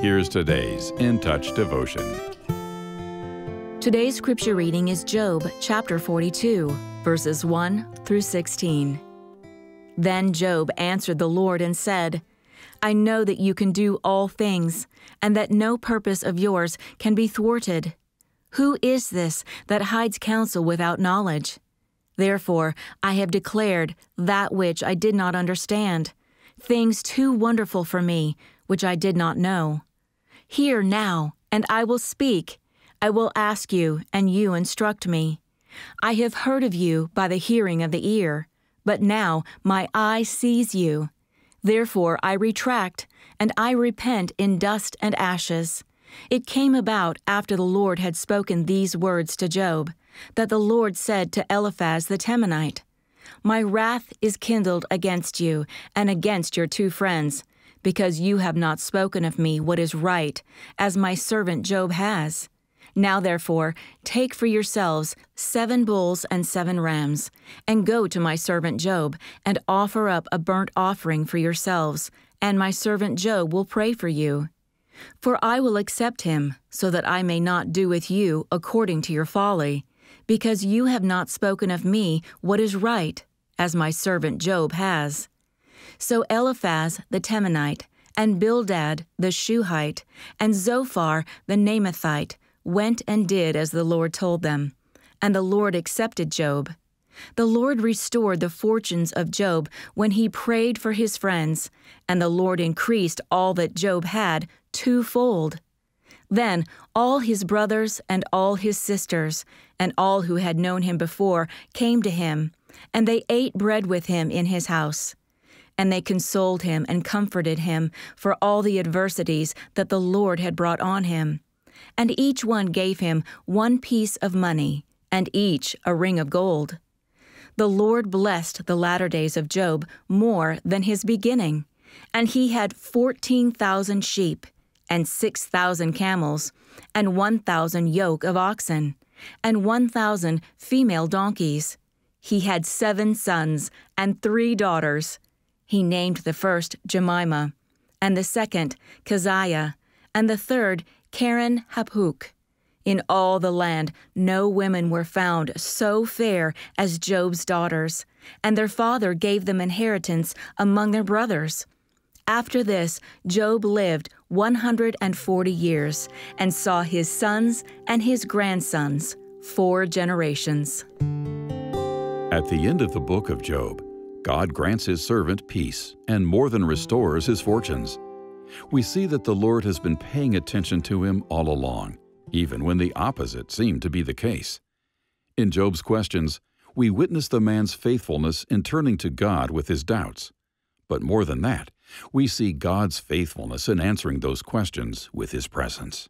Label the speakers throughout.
Speaker 1: Here's today's In Touch devotion.
Speaker 2: Today's scripture reading is Job chapter 42, verses 1 through 16. Then Job answered the Lord and said, I know that you can do all things, and that no purpose of yours can be thwarted. Who is this that hides counsel without knowledge? Therefore, I have declared that which I did not understand, things too wonderful for me, which I did not know. Hear now, and I will speak. I will ask you, and you instruct me. I have heard of you by the hearing of the ear, but now my eye sees you. Therefore I retract, and I repent in dust and ashes. It came about after the Lord had spoken these words to Job, that the Lord said to Eliphaz the Temanite, My wrath is kindled against you and against your two friends, because you have not spoken of me what is right, as my servant Job has. Now therefore, take for yourselves seven bulls and seven rams, and go to my servant Job, and offer up a burnt offering for yourselves, and my servant Job will pray for you. For I will accept him, so that I may not do with you according to your folly, because you have not spoken of me what is right, as my servant Job has. So Eliphaz the Temanite, and Bildad the Shuhite, and Zophar the Naamathite went and did as the Lord told them, and the Lord accepted Job. The Lord restored the fortunes of Job when he prayed for his friends, and the Lord increased all that Job had twofold. Then all his brothers and all his sisters, and all who had known him before, came to him, and they ate bread with him in his house. And they consoled him and comforted him for all the adversities that the Lord had brought on him. And each one gave him one piece of money, and each a ring of gold. The Lord blessed the latter days of Job more than his beginning, and he had fourteen thousand sheep, and six thousand camels, and one thousand yoke of oxen, and one thousand female donkeys. He had seven sons and three daughters. He named the first Jemima, and the second Keziah, and the third Keren Happuch. In all the land, no women were found so fair as Job's daughters, and their father gave them inheritance among their brothers. After this, Job lived 140 years and saw his sons and his grandsons, four generations.
Speaker 1: At the end of the book of Job, God grants his servant peace and more than restores his fortunes. We see that the Lord has been paying attention to him all along, even when the opposite seemed to be the case. In Job's questions, we witness the man's faithfulness in turning to God with his doubts. But more than that, we see God's faithfulness in answering those questions with His presence.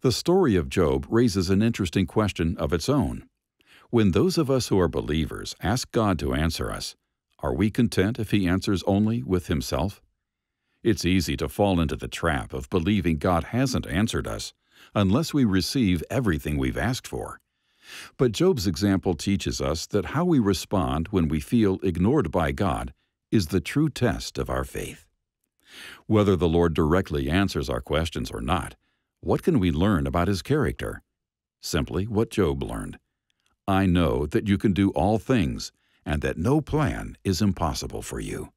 Speaker 1: The story of Job raises an interesting question of its own. When those of us who are believers ask God to answer us, are we content if He answers only with Himself? It's easy to fall into the trap of believing God hasn't answered us unless we receive everything we've asked for. But Job's example teaches us that how we respond when we feel ignored by God is the true test of our faith. Whether the Lord directly answers our questions or not, what can we learn about His character? Simply what Job learned. I know that you can do all things, and that no plan is impossible for you.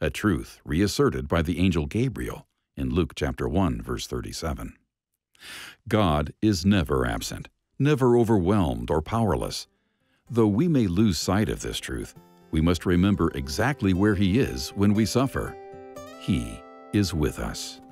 Speaker 1: A truth reasserted by the angel Gabriel in Luke chapter 1 verse 37. God is never absent, never overwhelmed or powerless. Though we may lose sight of this truth, we must remember exactly where He is when we suffer. He is with us.